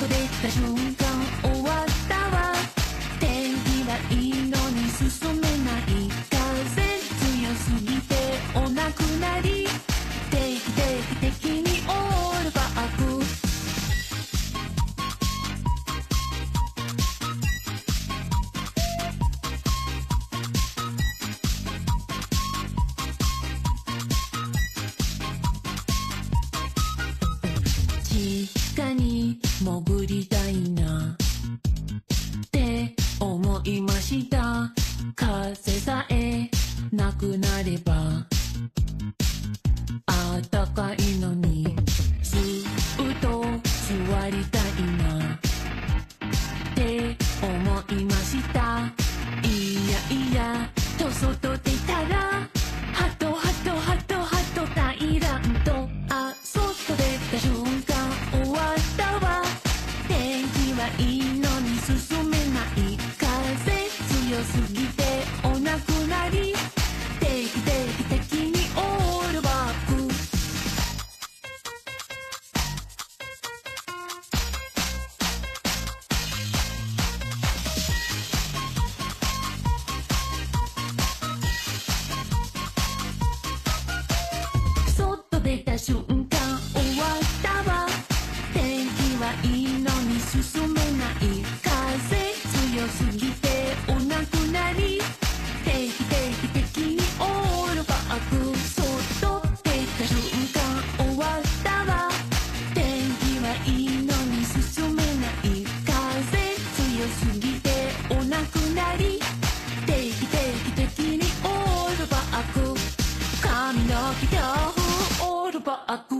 と出た瞬間地下に潜りたいなって思いました。風さえなくなればあったかいのにずっと座りたいなって思いました。いやいやと外出そっと à tout